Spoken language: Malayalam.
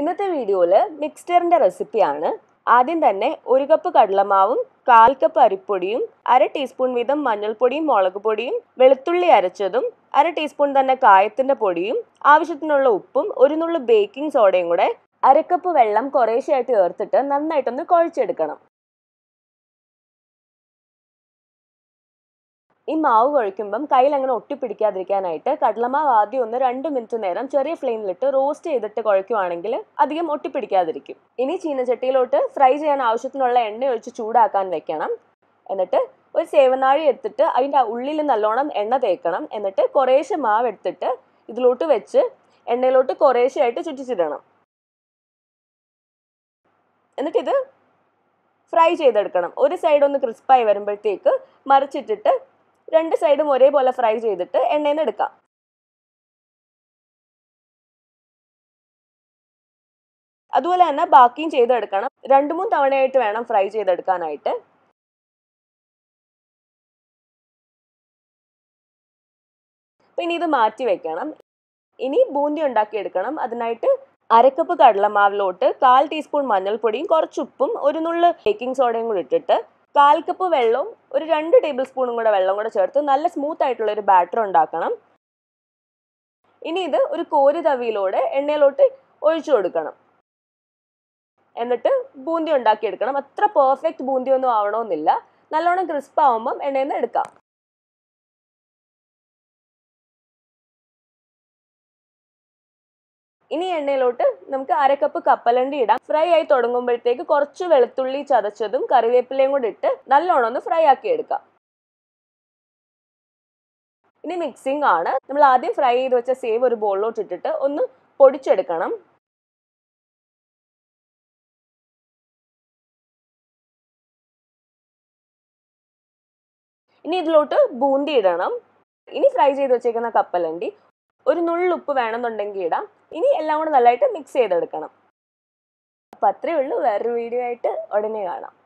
ഇന്നത്തെ വീഡിയോയിൽ മിക്സ്ചറിന്റെ റെസിപ്പിയാണ്. ആദ്യം തന്നെ ഒരു കപ്പ് കടലമാവും കാൽ കപ്പ് അരിപ്പൊടിയും അര ടീസ്പൂൺ വീതം മഞ്ഞൾപ്പൊടിയും മുളക് പൊടിയും വെളുത്തുള്ളി അരച്ചതും അര ടീസ്പൂൺ തന്നെ കായത്തിന്റെ പൊടിയും ആവശ്യത്തിനുള്ള ഉപ്പും ഒരു നുള്ളു ബേക്കിംഗ് സോഡയും കൂടെ അരക്കപ്പ് വെള്ളം കുറേശ്ശെയായിട്ട് ചേർത്തിട്ട് നന്നായിട്ടൊന്ന് കുഴച്ചെടുക്കണം. ഈ മാവ് കുഴയ്ക്കുമ്പം കയ്യിൽ അങ്ങനെ ഒട്ടിപ്പിടിക്കാതിരിക്കാനായിട്ട് കടലമാവ് ആദ്യം ഒന്ന് രണ്ട് മിനിറ്റ് നേരം ചെറിയ ഫ്ലെയിമിലിട്ട് റോസ്റ്റ് ചെയ്തിട്ട് കുഴയ്ക്കുവാണെങ്കിൽ അധികം ഒട്ടിപ്പിടിക്കാതിരിക്കും. ഇനി ചീനച്ചട്ടിയിലോട്ട് ഫ്രൈ ചെയ്യാൻ ആവശ്യത്തിനുള്ള എണ്ണ ഒഴിച്ച് ചൂടാക്കാൻ വെക്കണം. എന്നിട്ട് ഒരു സേവനാഴി എടുത്തിട്ട് അതിന്റെ ഉള്ളിൽ നല്ലോണം എണ്ണ തേക്കണം. എന്നിട്ട് കുറേശ്ശെ മാവ് എടുത്തിട്ട് ഇതിലോട്ട് വെച്ച് എണ്ണയിലോട്ട് കുറേശ്ശെയായിട്ട് ചുറ്റിച്ചിടണം. എന്നിട്ടിത് ഫ്രൈ ചെയ്തെടുക്കണം. ഒരു സൈഡ് ഒന്ന് ക്രിസ്പായി വരുമ്പോഴത്തേക്ക് മറിച്ചിട്ടിട്ട് രണ്ട് സൈഡും ഒരേപോലെ ഫ്രൈ ചെയ്തിട്ട് എണ്ണയിൽ നിന്ന് എടുക്കാം. അതുപോലെ തന്നെ ബാക്കിയും ചെയ്തെടുക്കണം. രണ്ട് മൂന്ന് തവണയായിട്ട് വേണം ഫ്രൈ ചെയ്തെടുക്കാനായിട്ട്. പിന്നെ ഇത് മാറ്റി വെക്കണം. ഇനി ബൂന്തി ഉണ്ടാക്കിയെടുക്കണം. അതിനായിട്ട് അരക്കപ്പ് കടലമാവിലോട്ട് കാൽ ടീസ്പൂൺ മഞ്ഞൾപ്പൊടിയും കുറച്ചുപ്പും ഒരു നുള്ളു ബേക്കിംഗ് സോഡയും കൂടി ഇട്ടിട്ട് കാൽ കപ്പ് വെള്ളവും ഒരു രണ്ട് ടേബിൾ സ്പൂണും കൂടെ വെള്ളം കൂടെ ചേർത്ത് നല്ല സ്മൂത്ത് ആയിട്ടുള്ള ഒരു ബാറ്റർ ഉണ്ടാക്കണം. ഇനി ഇത് ഒരു കോരി തവിയിലൂടെ എണ്ണയിലോട്ട് ഒഴിച്ചു കൊടുക്കണം. എന്നിട്ട് ബൂന്തി ഉണ്ടാക്കിയെടുക്കണം. അത്ര പെർഫെക്റ്റ് ബൂന്തി ഒന്നും ആവണമെന്നില്ല. നല്ലോണം ക്രിസ്പ് ആവുമ്പം എണ്ണയിൽ നിന്ന് എടുക്കാം. ഇനി എണ്ണയിലോട്ട് നമുക്ക് അരക്കപ്പ് കപ്പലണ്ടി ഇടാം. ഫ്രൈ ആയി തുടങ്ങുമ്പോഴത്തേക്ക് കുറച്ച് വെളുത്തുള്ളി ചതച്ചതും കറിവേപ്പിലയും കൂടി ഇട്ട് നല്ലോണം ഒന്ന് ഫ്രൈ ആക്കി എടുക്കാം. ഇനി മിക്സിംഗ് ആണ്. നമ്മൾ ആദ്യം ഫ്രൈ ചെയ്ത് വെച്ച സേവ് ഒരു ബോളിലോട്ട് ഇട്ടിട്ട് ഒന്ന് പൊടിച്ചെടുക്കണം. ഇനി ഇതിലോട്ട് ബൂന്തി ഇടണം. ഇനി ഫ്രൈ ചെയ്ത് വെച്ചേക്കുന്ന കപ്പലണ്ടി ഒരു നുള്ളുപ്പ് വേണമെന്നുണ്ടെങ്കിൽ ഇടാം. ഇനി എല്ലാം കൂടെ നല്ലതായിട്ട് മിക്സ് ചെയ്തെടുക്കണം. അപ്പം അത്രയേ ഉള്ളൂ. വേറൊരു വീഡിയോ ആയിട്ട് ഉടനെ കാണാം.